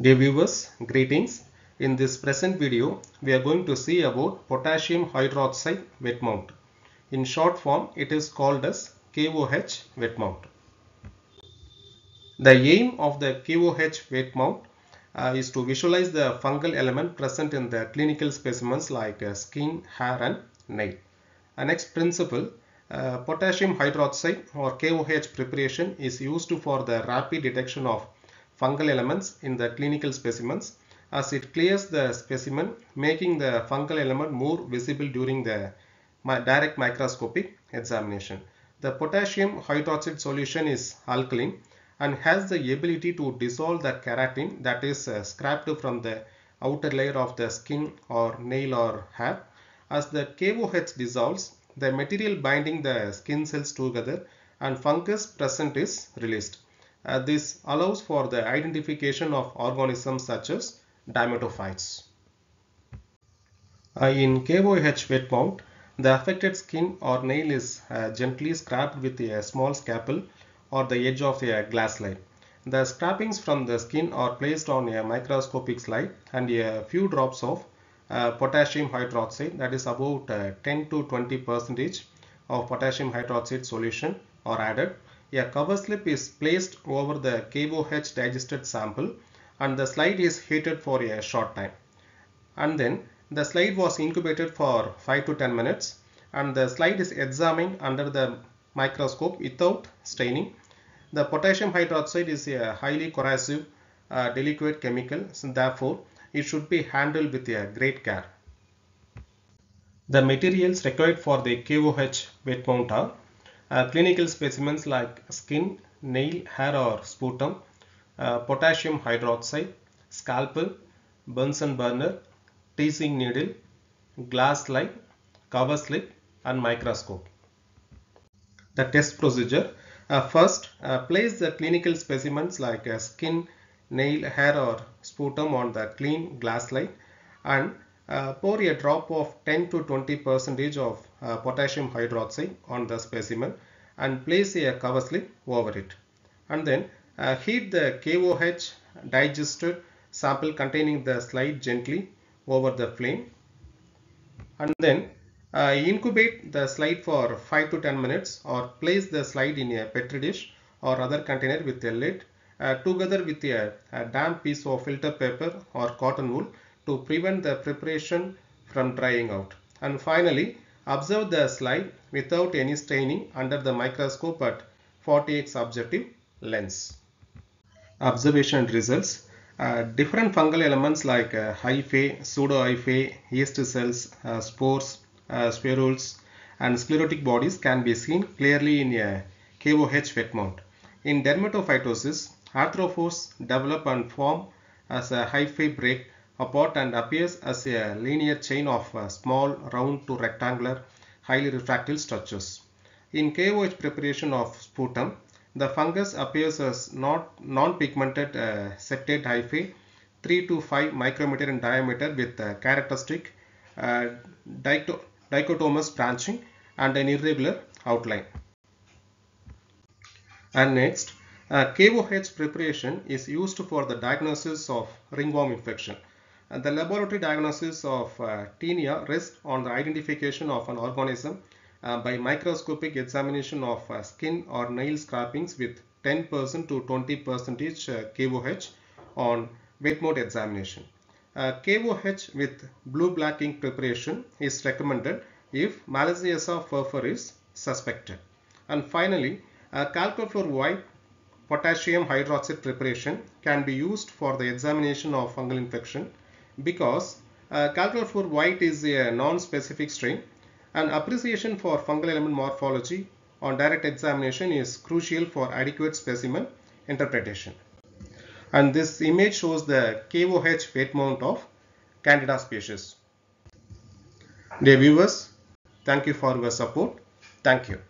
Dear viewers, greetings. In this present video, we are going to see about potassium hydroxide wet mount. In short form, it is called as KOH wet mount. The aim of the KOH wet mount uh, is to visualize the fungal element present in the clinical specimens like uh, skin, hair and nail. A next principle, uh, potassium hydroxide or KOH preparation is used for the rapid detection of fungal elements in the clinical specimens as it clears the specimen making the fungal element more visible during the direct microscopic examination. The potassium hydroxide solution is alkaline and has the ability to dissolve the keratin that is uh, scraped from the outer layer of the skin or nail or hair. As the KOH dissolves, the material binding the skin cells together and fungus present is released. Uh, this allows for the identification of organisms such as dermatophytes. Uh, in KOH wet mount, the affected skin or nail is uh, gently scraped with a small scalpel or the edge of a glass slide. The scrapings from the skin are placed on a microscopic slide and a few drops of uh, potassium hydroxide that is about uh, 10 to 20 percentage of potassium hydroxide solution are added a cover slip is placed over the KOH digested sample and the slide is heated for a short time. And then the slide was incubated for 5 to 10 minutes and the slide is examined under the microscope without staining. The potassium hydroxide is a highly corrosive uh, delicate chemical so therefore it should be handled with a great care. The materials required for the KOH wet mount are uh, clinical specimens like skin, nail, hair or sputum, uh, potassium hydroxide, scalpel, Bunsen burner, teasing needle, glass slide, cover slip and microscope. The test procedure uh, first uh, place the clinical specimens like skin, nail, hair or sputum on the clean glass slide and uh, pour a drop of 10 to 20 percentage of uh, potassium hydroxide on the specimen and place a cover slip over it. And then uh, heat the KOH digested sample containing the slide gently over the flame. And then uh, incubate the slide for 5 to 10 minutes or place the slide in a petri dish or other container with a lid uh, together with a, a damp piece of filter paper or cotton wool to prevent the preparation from drying out. And finally, observe the slide without any staining under the microscope at 40x objective lens. Observation results. Uh, different fungal elements like uh, hyphae, pseudohyphae, yeast cells, uh, spores, uh, spherules and sclerotic bodies can be seen clearly in a KOH wet mount. In dermatophytosis, arthrospores develop and form as a hyphae break apart and appears as a linear chain of uh, small round to rectangular highly refractive structures. In KOH preparation of sputum, the fungus appears as not non-pigmented uh, septate hyphae 3 to 5 micrometer in diameter with characteristic uh, dichotomous branching and an irregular outline. And next, uh, KOH preparation is used for the diagnosis of ringworm infection. The laboratory diagnosis of uh, tinea rests on the identification of an organism uh, by microscopic examination of uh, skin or nail scrapings with 10% to 20% uh, KOH on wet mount examination. KOH with blue-black ink preparation is recommended if Malassezia furfur is suspected. And finally, uh, calcofluor white potassium hydroxide preparation can be used for the examination of fungal infection because uh, calcofluor white is a non-specific strain and appreciation for fungal element morphology on direct examination is crucial for adequate specimen interpretation. And this image shows the KOH wet mount of Candida species. Dear viewers, thank you for your support. Thank you.